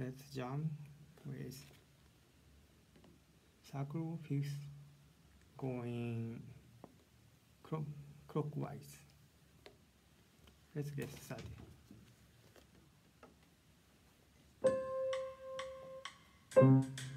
Let's jump with circle fix going clock clockwise. Let's get started. Mm -hmm.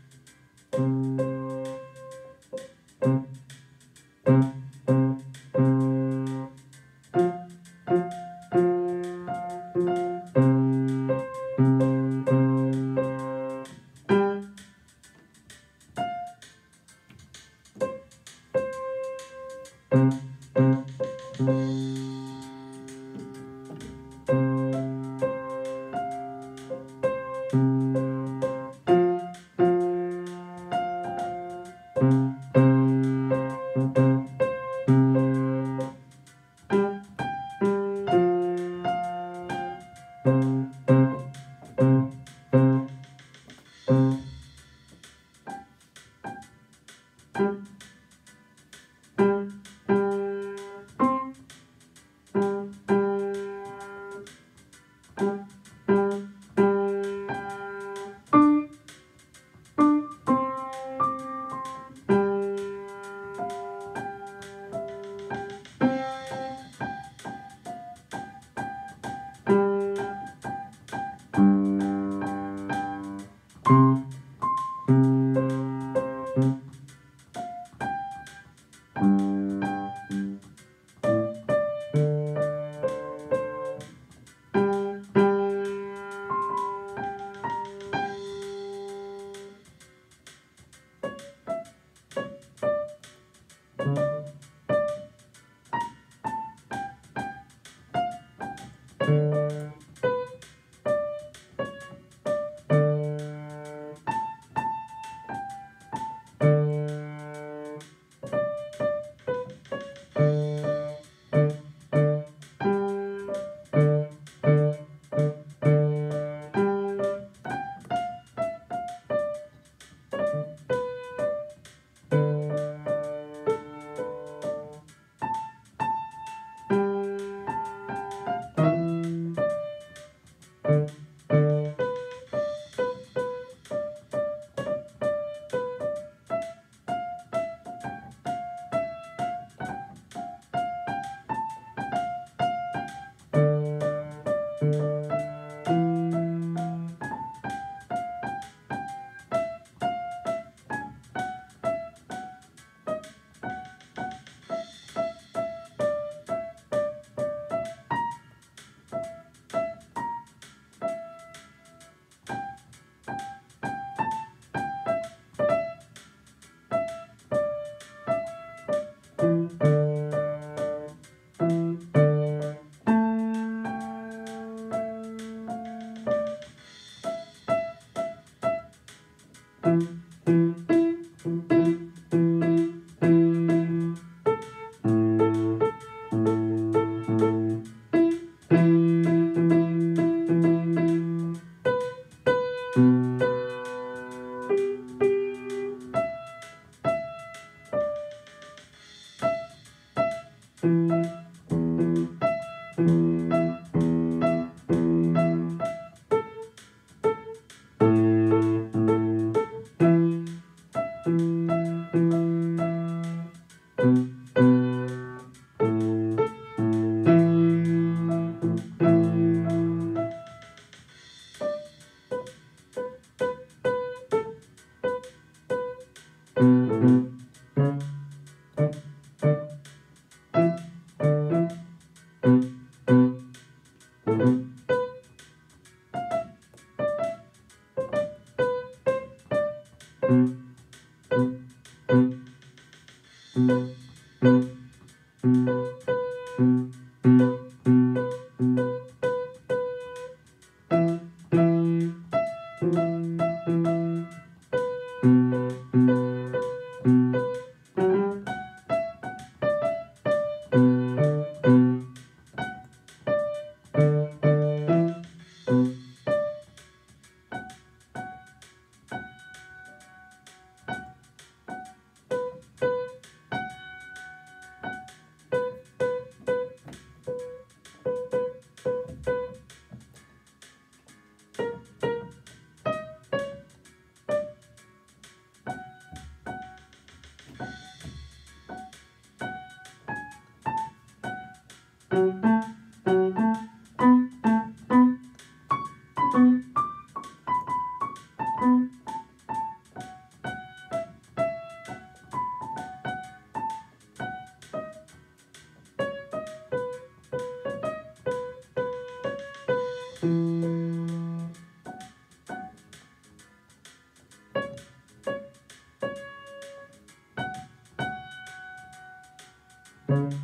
thank mm -hmm.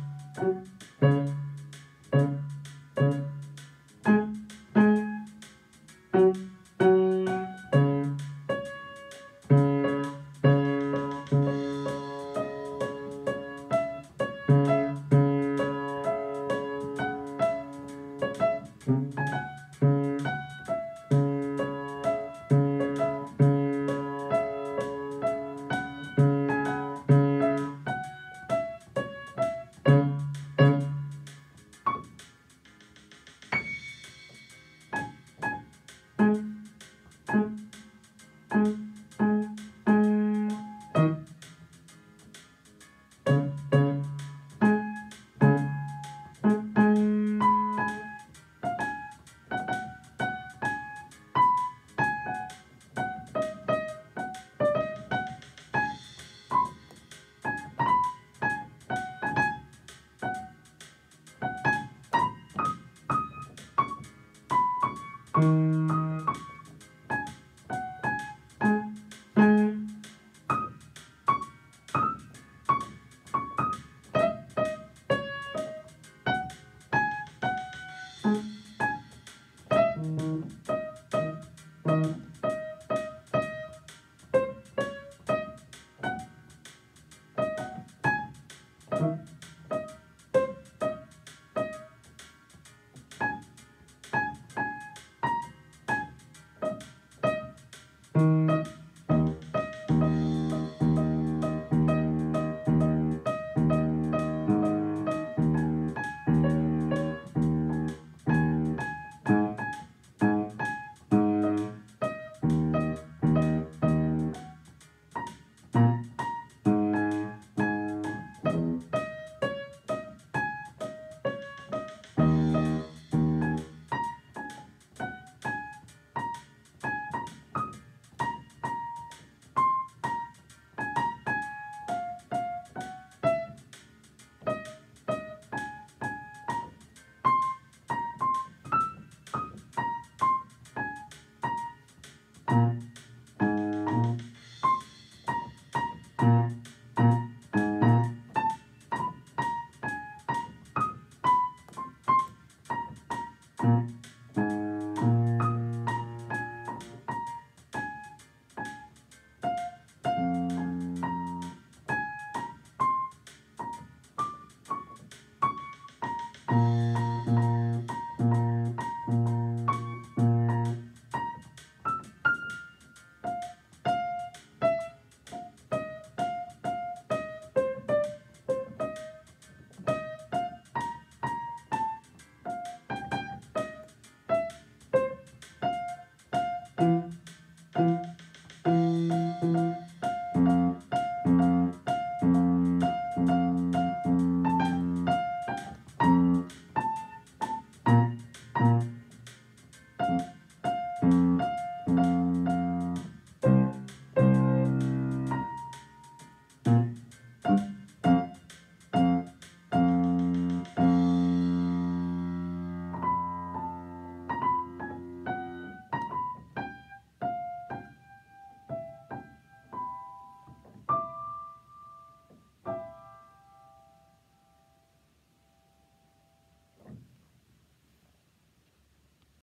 you